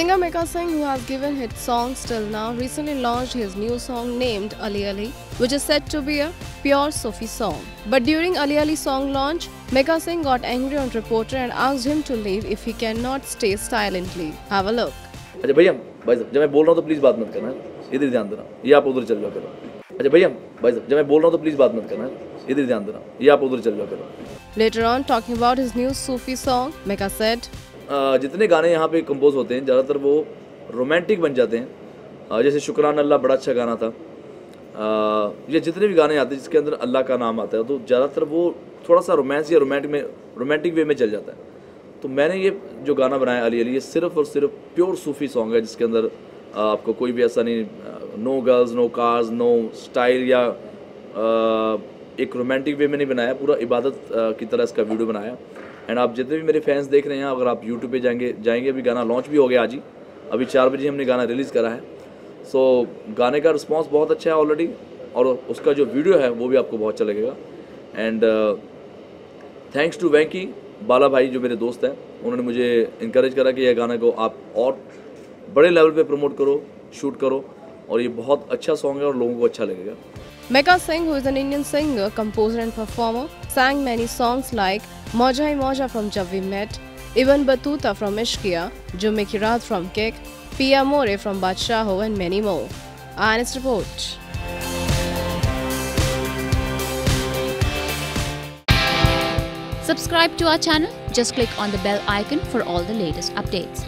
Singer Meka Singh, who has given hit songs till now, recently launched his new song named Ali Ali, which is said to be a pure Sufi song. But during Ali Ali song launch, Meka Singh got angry on reporter and asked him to leave if he cannot stay silently. Have a look. अच्छा भैया भाई साहब जब मैं बोल रहा हूँ तो प्लीज़ बात मत करना इधर ध्यान देना ये आप उधर चल जाओ करो अच्छा भैया भाई साहब जब मैं बोल रहा हूँ तो प्लीज़ बात मत करना इधर ध्यान देना ये आप उधर चल जाओ करो Later on, talking about his new Sufi song, Meka said, अ, जितने गाने यहाँ पे कंपोज होते हैं, ज़्यादातर वो रोमांटिक बन जाते हैं। जैसे शुक्रान अल्लाह बड़ा अच्छा गाना था। ये जितने भी गाने आते हैं, जिसके अंदर अल्लाह का नाम आता है तो ज़्यादातर वो थोड़ा सा रोमांस या रोमांटिक में रोमांटिक वे में चल जाता है। तो मैंने ये जो गाना बनाया, अली अली, ये सिर्फ़ और सिर्फ़ प्योर सूफी सॉन्ग है, जिसके अंदर आपको कोई भी ऐसा नहीं no girls no cars no style या एक रोमांटिक वे में नहीं बनाया, पूरा इबादत की तरह इसका वीडियो बनाया। एंड आप जितने भी मेरे फैंस देख रहे हैं अगर आप यूट्यूब पे जाएँगे जाएँगे अभी गाना लॉन्च भी हो गया आज ही। अभी चार बजे हमने गाना रिलीज़ करा है। सो so, गाने का रिस्पॉन्स बहुत अच्छा है ऑलरेडी और उसका जो वीडियो है वो भी आपको बहुत अच्छा लगेगा। And thanks to Venky Bala भाई जो मेरे दोस्त हैं उन्होंने मुझे इनक्रेज करा कि यह गाने को आप और बड़े लेवल पे प्रमोट करो शूट करो और ये बहुत अच्छा सॉन्ग है और लोगों को अच्छा लगेगा। Meka Singh, who is an Indian singer, composer, and performer, sang many songs like Moja Hi Moja from Jab We Met, Batuta from Ishkia, Jumme Ki from Kick, Pia More from Badshaho, and many more. Honest Report. Subscribe to our channel. Just click on the bell icon for all the latest updates.